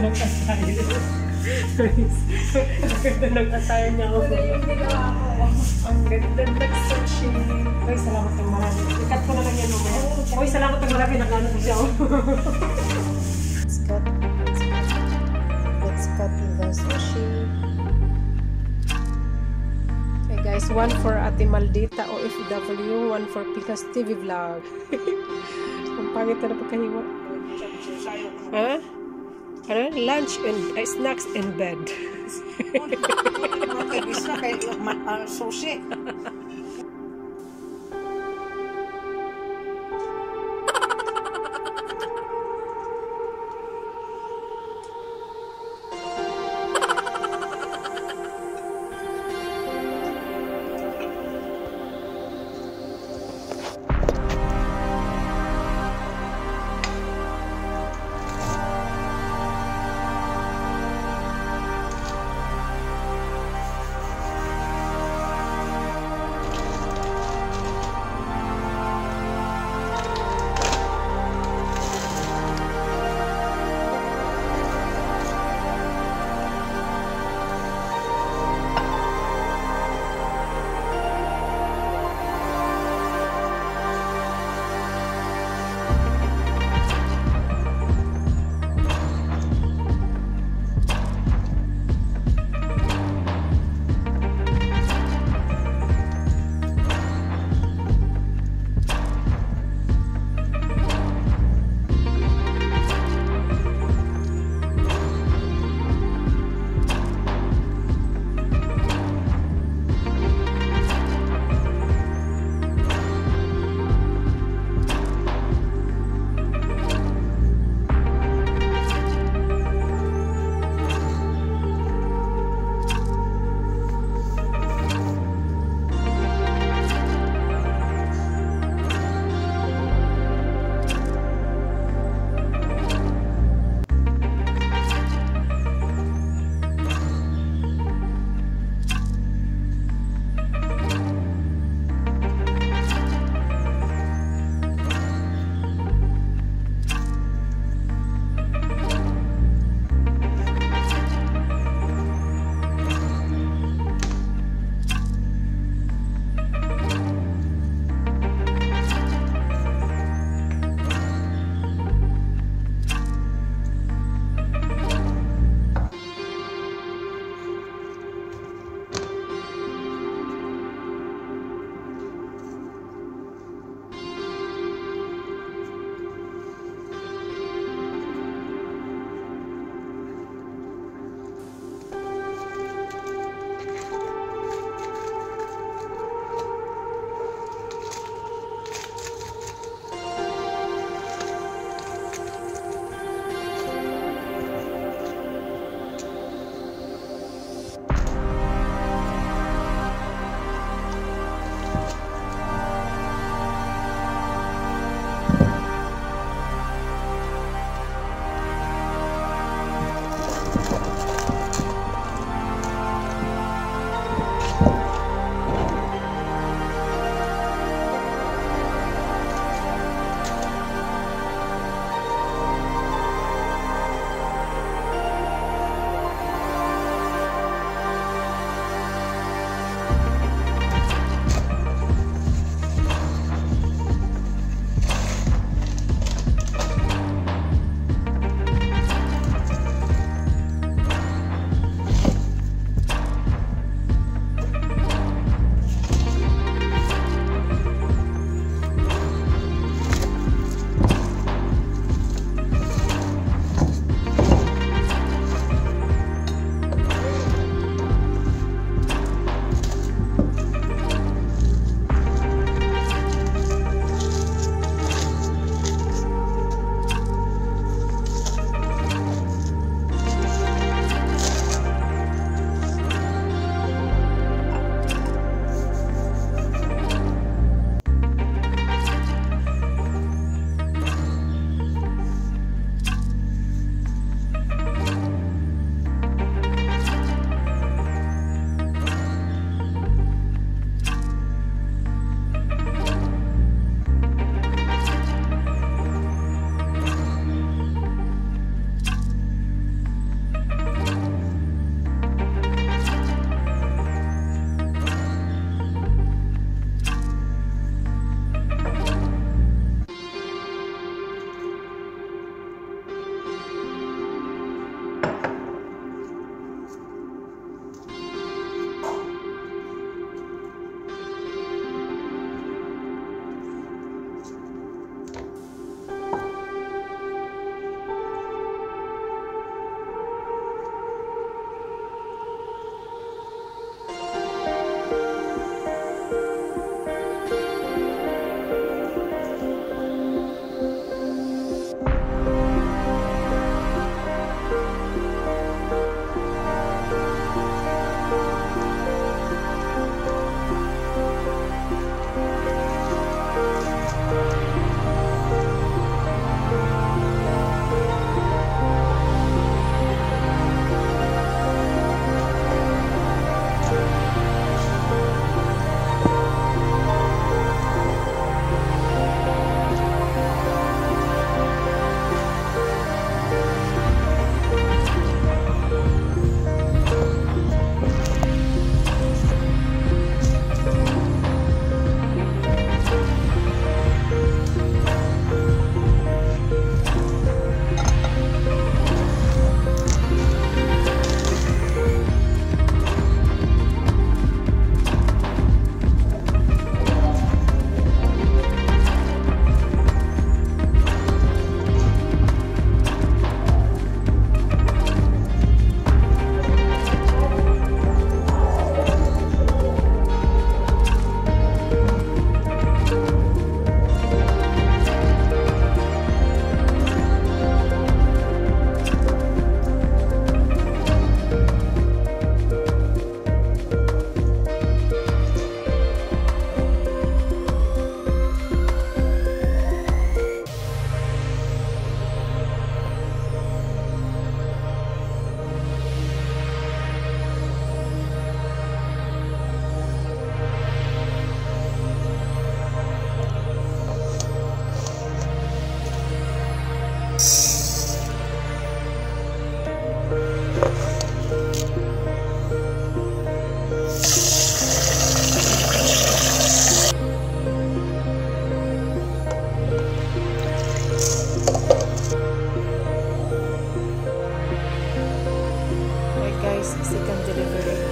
ng attire. Guys, ang ganda ng attire niya. Oh. Ang ganda ng sushi. Uy, salamat ng marami. Ikat ko na lang yan mamaya. Uy, salamat ng marami. Nakano ko siya. Let's cut. Let's cut. The sushi. Guys, one for Ate Maldita OFW, one for Pikas TV Vlog. Ang pangit na pagkahiwa. Ha? Ano? Lunch and uh, snacks in bed. Kay bisa kay man ah, susi. C'est comme délivré.